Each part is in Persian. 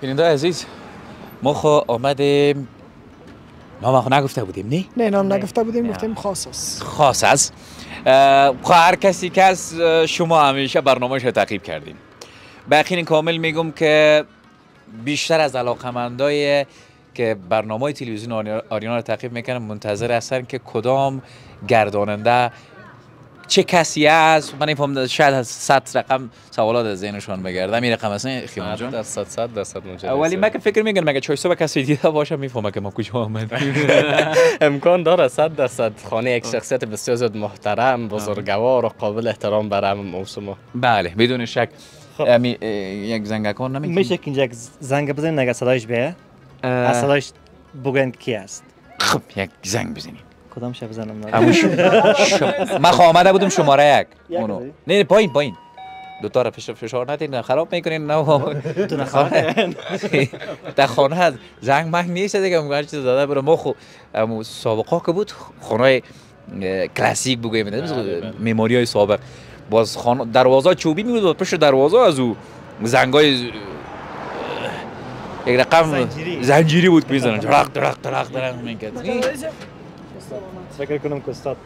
بیننده عزیز ما خو آمدیم نام خو نگفته بودیم نی؟ نه نام نگفته بودیم گفتیم خاص است. خاص است خو هر کسی که از شما همیشه برنامهش تعقیب کردیم. به کامل میگم که بیشتر از علاقمندای که برنامه تلویزیون آریانا رو تعقیب می‌کنن منتظر هستن که کدام گرداننده چه کسی است من نمی‌فهمم شاید از 100 رقم سوالات از ذهنشون بگردم. این رقم است خیام جان درصد 100 درصد مجرد ولی من که فکر می‌کنم مگه چویسو به کسی دیده باشه می‌فهمه که ما کجا آمدیم. امکان داره 100 درصد. خانه یک شخصیت بسیار زیاد محترم بزرگوار و قابل احترام برام موسوم بله بدون شک. خب. یک زنگکان نمی‌کنه میشه که اینجا یک زنگ بزنیم نگه صدایش بیه. از صدایش بگوین کی است خب یک زنگ بزنیم. کدام شب بزنم من خواه آمده بودم شماره یک. اونو. نه پایین پایین. دو تا فشار ندین خراب می‌کنین نه تو خانه در خانه هست. زنگ مهنگ نیست دیگه هر چیز داده برو. ما خو سابقا که بود خانه کلاسیک بگویم میموری های سابق. باز خانه دروازه چوبی میبود پشت دروازه از او. زنگای یک رقم زنجیری. بود می‌زنن. درق درق درق درق می‌کرد. فکر کنم که استاد.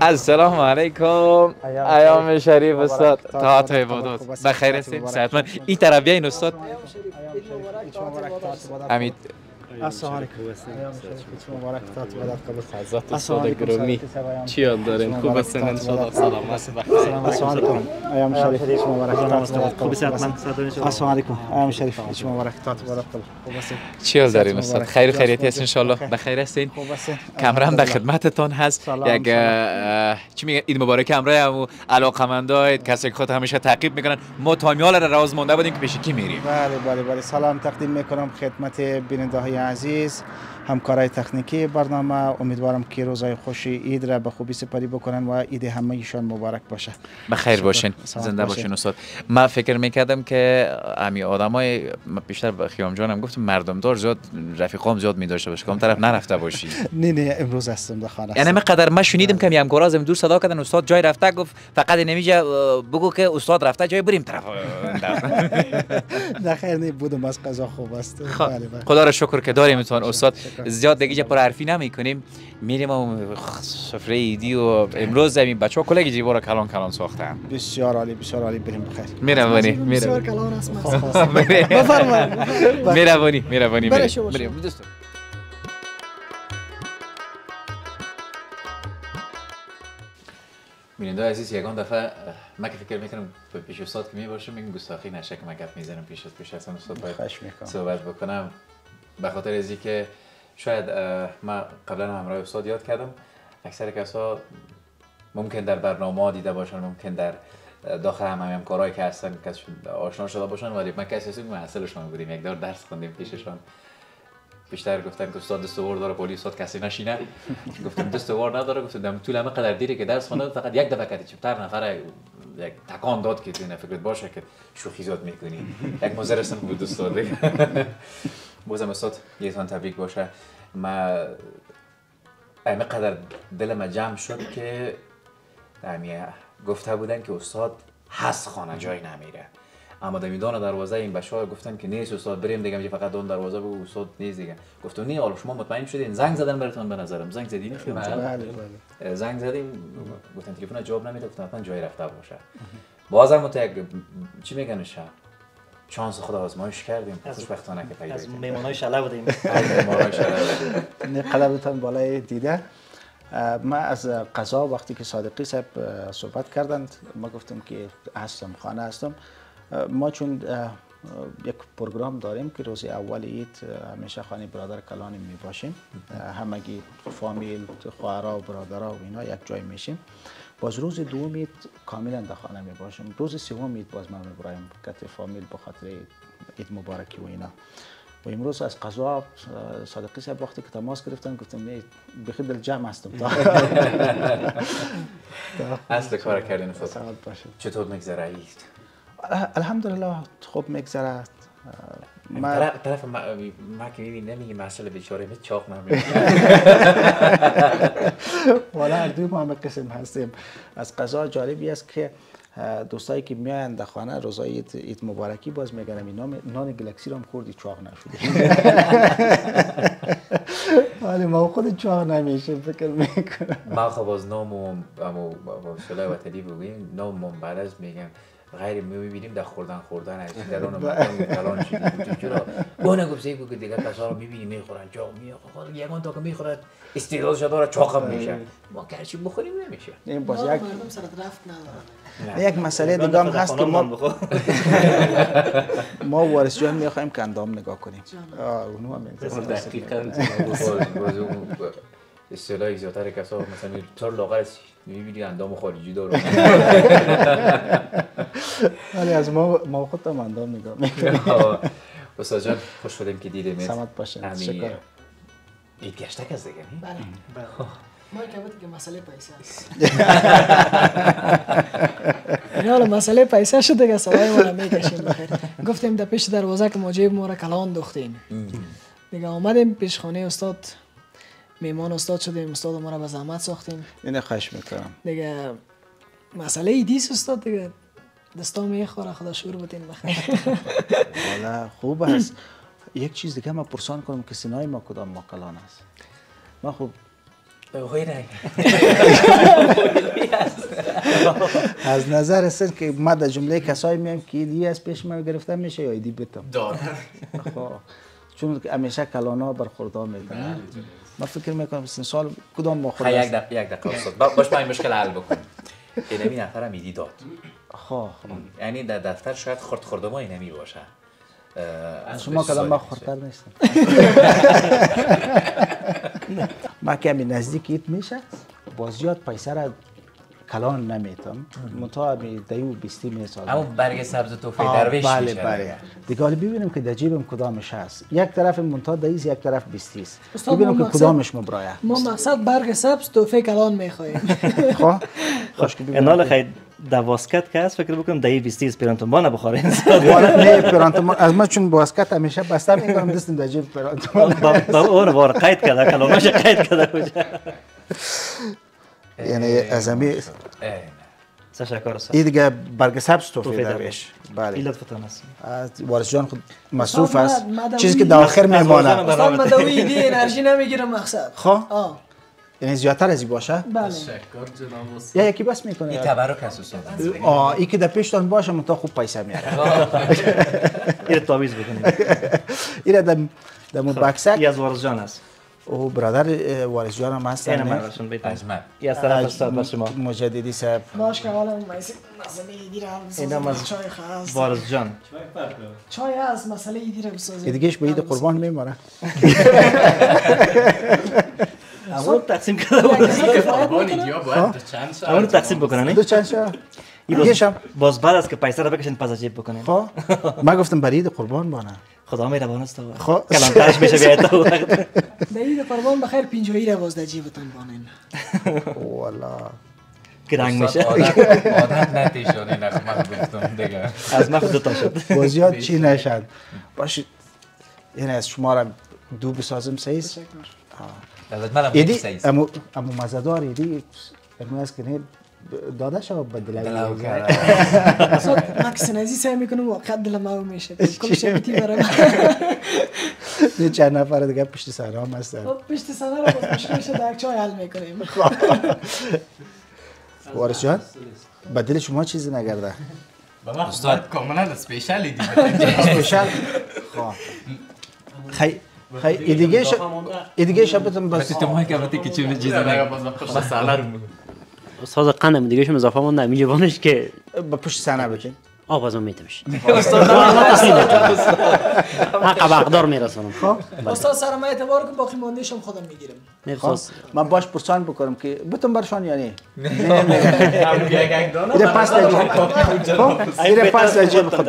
السلام علیکم. ایام شریف. استاد. تا تا عبادات بخیر هستین صحتمند این طرف بیاین استاد امید السلام علیکم مبارک حضرت استاد گرامی چی یاد دارین خوب هستین ان شاء الله سلام السلام علیکم ایام شریف مبارک خوب السلام علیکم ایام شریف مبارک چی یاد دارین استاد خیر خیریتی هست ان شاء الله بخیر هستین کمرم در خدمتتان هست یک چی میگن عید مبارک همراه علاقمندای کسی که خود همیشه تعقیب می‌کنن ما تایمیال را راز مونده بودیم که پیش کی میریم بله بله بله سلام تقدیم می‌کنم خدمت بیننده های عزیز همکارای تکنیکی برنامه. امیدوارم که روزای خوشی عید را به خوبی سپری بکنن و عید همه ایشان مبارک باشه. بخیر باشین. زنده باشین استاد. من فکر می‌کردم که امی آدمای بیشتر به خیام جانم گفتم مردم دار زیاد رفیقام زیاد می داشته باشه. کام طرف نرفته باشی. نه نه امروز هستم در خانه یعنی قدر ما شنیدم که همکارا از دور صدا کردن استاد جای رفته گفت فقط نمیجه بگو که استاد رفته جای بریم طرف. نه خیر نه بودم از قضا خوب است خب، بله، بله. خدا را شکر که داریم استاد. زیاد دیگه پر حرفی نمی کنیم میریم و سفره ایدی و امروز زمین بچه ها کلگی جیبا را کلان کلان ساختن. بسیار عالی بسیار عالی بریم بخیر. میروانی بسیار کلان است بفرمایید میروانی میروانی بریم بیننده عزیز یگان دفعه من که فکر می‌کنم پیش استاد که می باشه میگم گستاخی نشه که من گپ می‌زنم پیش پیش اصلا استاد باید صحبت بکنم. به خاطر از که شاید ما قبلا همراه استاد یاد کردم. اکثر کسا ممکن در برنامه دیده باشن ممکن در داخل هم هم کارهایی که هستن کس آشنا شده باشن. ولی ما کسی هستیم محصلشون بودیم. یک دار درس خوندیم پیششان. بیشتر گفتن که استاد دستوار داره پلیس استاد کسی نشینه. گفتم دستوار نداره. گفتم دم طول همه قدر دیره که درس خونده فقط یک دفعه کردی چپتر نفر یک تکان داد که تو فکرت باشه که شوخی زیاد می‌کنی. یک مزرسم بود استاد. بازم استاد یهتان تبریک باشه. ما همه قدر دل ما جمع شد که همیه گفته بودن که استاد هست خانه جای نمیره. اما دمیدان دروازه این بچه ها گفتن که نیست استاد بریم دیگه فقط اون دروازه بگو استاد نیست دیگه. گفتم نه حالا شما مطمئن شدین؟ زنگ زدن براتون به نظرم. زنگ زدین؟ خیلی بله بله زنگ زدیم. گفتن تلفن جواب نمیده گفتن حتما جای رفته باشه. بازم تو یک چی میگن شب شانس خدا آزمایش کردیم. خوشبختانه که پیدا از میمانای شله بودیم. شله قلبتان بالای دیده. ما از قضا وقتی که صادقی صاحب صحبت کردند ما گفتیم که هستم خانه هستم. ما چون یک پروگرام داریم که روز اول عید همیشه خانه برادر کلانی می باشیم همگی فامیل خواهرها و برادرها و اینا یک جای میشیم. باز روز دوم اید کاملا در خانه می باشیم روز سوم اید باز ما میبرایم کت فامیل به خاطر عید مبارکی و اینا. و امروز از قضا صادقی صاحب وقتی که تماس گرفتن گفتم نه بخی دل جمع هستم تا. اصل کار کردین چطور میگذره الحمدلله خوب میگذره. ما طرف, طرف ما, ما که می‌بینی نمیگی مسئله بیچاره به چاق من والا هر دوی ما هم قسم هستیم از قضا جالبی است که دوستایی که میاین در خانه روزای اید مبارکی باز میگن نام نان گلکسی رو هم خوردی چاق نشده ولی ما خود چاق نمیشه فکر می‌کنم ما خب از نام و شلای وطنی بگویم نام بعد از میگم غیر می‌بینیم در خوردن خوردن از در اون شدیم چرا؟ با نگفت بگو دیگه کسا رو می‌بینیم می‌خورن. چاق می‌خورن یگان تا که می‌خورد استعدادش داره چاقم میشه. ما کرچی بخوریم نمیشه. این باز یک یک مسئله دیگه هم هست که ما ما وارث جان می‌خوایم که اندام نگاه کنیم. آه اونو هم دقیقاً. اصطلاح زیادتر کسا مثلا طور لاغر می‌بینی اندام خارجی داره. ولی از ما ما خود هم اندام نگاه می‌کنیم. استاد جان خوش شدیم که دیدیم سمت باشه. شکر. دید گشتک از دیگه بله ما که که مسئله پیسه است. حالا مسئله پیسه شده دیگه سوای ما می‌کشیم بخیر. گفتیم در پیش دروازه که ما جیب ما را کلان دوختیم دیگه آمدیم پیش خانه استاد میمان استاد شدیم استاد ما را به زحمت ساختیم. اینه خش می‌کنم. دیگه مسئله ایدیس استاد دیگه. دستا می‌خوره خدا شور بخیر. والا خوب است. یک چیز دیگه ما پرسان کنم که سینای ما کدام ما کلان است؟ ما خوب از نظر سن که ما در جمله کسایی میم که ایدی از پیش ما گرفته میشه یا ایدی بتم؟ دار. خب. چون همیشه کلانا برخوردار می‌کنن. ما فکر می‌کنم سال کدام ما خود یک دقیقه یک دقیقه استاد. باش این مشکل حل بکنیم اینمی نفرم ایدی داد. خب یعنی در دفتر شاید خورد خورده ما اینمی باشه شما کدام ما خورتر نیستم. ما کمی نزدیک ایت میشه با زیاد پیسه را کلان نمیتم. منتها می دیو بیستی می‌سازم اما برگ سبز توفه درویش بله بله. دیگه حالا ببینیم که در جیبم کدامش هست. یک طرف منتها دیز یک طرف بیستی است. ببینیم که کدامش مبرایه. ما مقصد برگ سبز توفه کلان می‌خوایم خب خوش که انال خیلی در واسکت که هست فکر بکنم دایی بیستی از پیرانتون بخوره نه پیرانتون از ما چون واسکت همیشه بسته می‌کنم دستم در جیب پیرانتون با اون بار قید کرده کلامش قید کرده یعنی از امی است این دیگه برگ سبز توفیه درویش بله این لطفتان است وارث جان خود مصروف است چیزی که در آخر میمانه استاد مدوی دی انرژی نمی‌گیره مقصد خب یعنی زیادتر از این باشه بله یا یکی بس می‌کنه این تبرک هست استاد آه این که در پیشتان باشه منتها خوب پیسه میاره این تاویز بکنیم این در در بکسک این از وارث جان است او برادر وارث جان هم هستن. این من رسون بیت از من. این از طرف استاد با شما. مجددی صاحب. باش که حالا مسئله ایدی را اینم از چای خواست. وارث جان. چای هست مسئله ایدی را بسازیم دیگهش به عید قربان میماره اون تقسیم کرده اون تقسیم بکنن دو چند شا باز, باز بعد از که پیسه را بکشن پس جیب بکنن خب. ما گفتم برید قربان بانه خدا می روان است خب. کلانترش میشه بیاید تو وقت. در عید قربان بخیر پینجویی را باز در جیبتان بانین. والا. گرنگ میشه. عادت نتیشانی نه من گفتم دیگه. از من خود تا شد بازیات چی نشد؟ باشید. یعنی از شما را دو بسازم سیز ایدی امو امو مزدار ایدی امو از کنه داده شو بدل اصلا ما که سنازی سعی می‌کنم واقعا دل ما میشه کل شبیتی برای نه چند نفر دیگه پشت سر هم هستن. پشت سر رو مشکل شده یک چای حل می‌کنیم. وارث جان بدل شما چیزی نگرده استاد. کاملا اسپیشال دیدی. اسپیشال خی خی دیگه ش دیگه شبتون بس تو ما که البته که چون چیزا نگه مسئله رو استاد قنم دیگه شما اضافه مونده می جوانش که با پشت صحنه بکن آواز میتمش حق بقدار میرسونم استاد سر ما اعتبار که باقی مانده شم خودم می‌گیرم. من باش پرسان بکنم که بتون برشان یا نه؟ ایره پس لجیب ایره پس لجیب خود.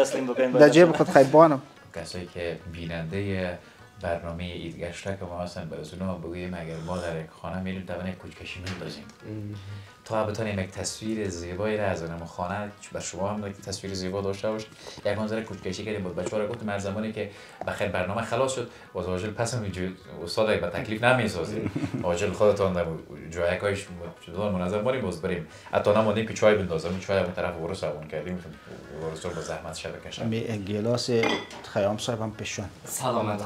لجیب خود خیبانم کسایی که بیننده برنامه ایدگشته که ما هستن به از اونا بگوییم اگر ما در یک خانه میریم توانه کوچکشی میندازیم. تا بتونیم یک تصویر زیبایی را از اون خانه به شما هم تصویر زیبا داشته باشید. یک منظر کوچکشی کردیم بود بچه‌ها را گفتم زمانی که بخیر برنامه خلاص شد باز واجل پس می استاد به تکلیف نمی‌سازید واجل خودتان در جای کاش چطور منظم کنیم باز بریم. حتی نمونیم که چای بندازم چای اون طرف ورس روان کردیم ورس رو با زحمت شب کشم می گلاس خیام صاحبم پیشون سلامت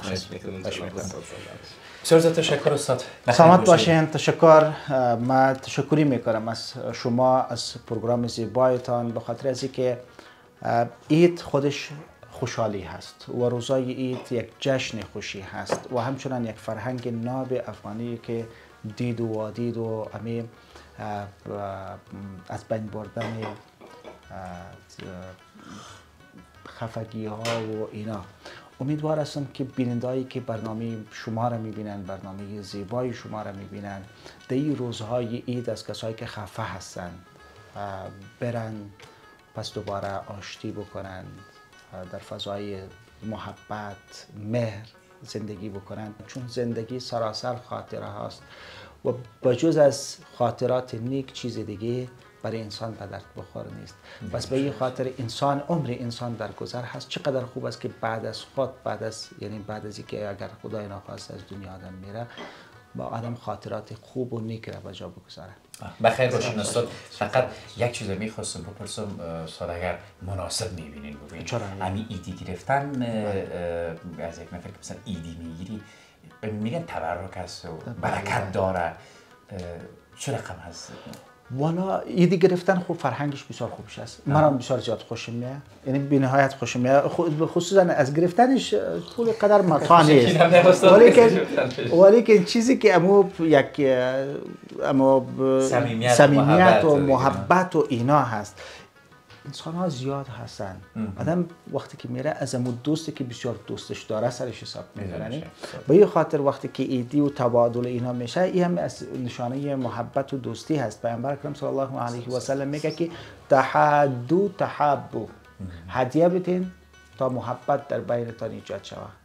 بسیار تشکر استاد سلامت باشین تشکر من تشکری می‌کنم از شما از پروگرام زیبایتان به خاطر از که اید خودش خوشحالی هست و روزای اید یک جشن خوشی هست و همچنان یک فرهنگ ناب افغانی که دید و وادید و امی از بین بردن خفگی ها و اینا امیدوار هستم که بینندایی که برنامه شما را می‌بینن برنامه زیبای شما را می‌بینن در این روزهای عید از کسایی که خفه هستن برن پس دوباره آشتی بکنن در فضای محبت مهر زندگی بکنن چون زندگی سراسر خاطره هاست و بجز از خاطرات نیک چیز دیگه برای انسان به درد بخور نیست. بس به این خاطر انسان عمر انسان در گذر هست. چقدر خوب است که بعد از خود بعد از یعنی بعد از اینکه اگر خدای ناخواست از دنیا آدم میره با آدم خاطرات خوب و نیک را به جا بگذاره بخیر باشین استاد. فقط یک چیز می‌خواستم بپرسم استاد اگر مناسب می‌بینین ببین چرا امی ایدی گرفتن از یک نفر که مثلا ایدی می‌گیری میگن تبرک است و برکت داره چه رقم هست؟ والا ایدی گرفتن خوب فرهنگش بسیار خوبش است من بسیار زیاد خوشم میاد. یعنی به نهایت خوشم میاد. خصوصا از گرفتنش طول قدر نیست. ولی که ولی که چیزی که امو یک امو صمیمیت و محبت و اینا هست. انسان ها زیاد هستن. آدم وقتی که میره از امو دوستی که بسیار دوستش داره سرش حساب می‌زنه به یه خاطر وقتی که ایدی و تبادل اینا میشه این هم از نشانه محبت و دوستی هست. پیامبر اکرم صلی الله علیه و سلم میگه که تحدو تحبو. هدیه بتین تا محبت در بینتان ایجاد شود.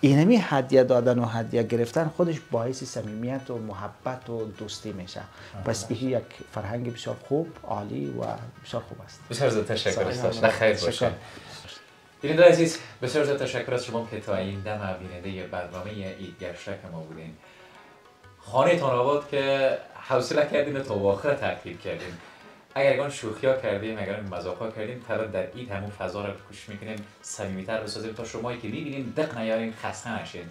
اینمی هدیه دادن و هدیه گرفتن خودش باعث صمیمیت و محبت و دوستی میشه. پس این یک فرهنگ بسیار خوب عالی و بسیار خوب است. بسیار زیاد تشکر است خیر باشه. بیننده عزیز بسیار زیاد تشکر از شما که تا این دم بیننده برنامه اید گشتک ما بودین. خانه تان آباد که حوصله کردیم تا آخر تعقیب کردیم اگر اگرگان شوخی ها کردیم اگر مذاق ها کردیم تا در این همون فضا رو کوشش می‌کنیم صمیمیتر بسازیم تا شمایی که می‌بینیم دق نیارین خسته نشین.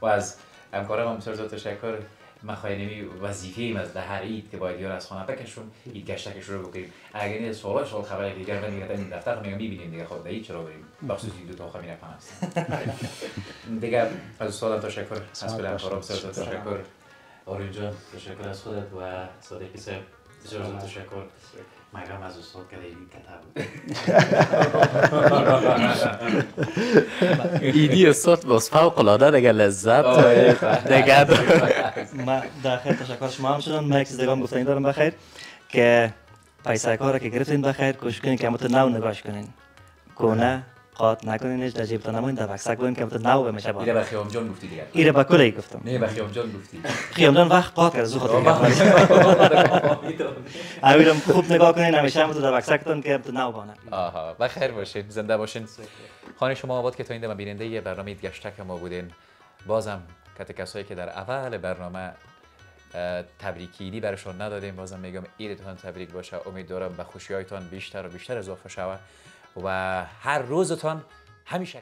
و از همکارم هم بسیار تشکر. من نمی وظیفه ایم از هر عید که باید یار از خانه بکشم عید گشتک رو بکنیم اگر این سوال سوال خبر دیگر من دیگه این دفتر میگم می‌بینیم دیگه. خود عید چرا بریم؟ بخصوص دو تا خمینه هست دیگه از استادم تشکر. از کل همکارم بسیار تشکر. آرین جان تشکر از خودت و صادقی صاحب بسیار تشکر مگرم از استاد که ایدی استاد باز فوق العاده دیگه لذت دیگه ما داخل تشکر شما هم شدن من یک دیگه گفتنی دارم بخیر که پیسه کار که گرفتین بخیر کوشش کنین که همون نو نگاش کنین کنه قاط نکنینش در جیبتان نموین در بکسک بودین که مثل نو بمیشه با ایره به خیام جان گفتی دیگه ایره به کلی گفتم نه به خیام جان گفتی خیام جان وقت قاط کرد زو خاطر اویرم خوب نگاه کنین همیشه هم در بکسکتون که مثل نو بانه آها بخیر باشین زنده باشین خانه شما آباد که تا این دم بیننده برنامه گشتک ما بودین بازم کت کسایی که در اول برنامه تبریکی برشون ندادیم بازم میگم ایدتون تبریک باشه امیدوارم به خوشیایتان بیشتر و بیشتر اضافه شود و هر روزتان همیشه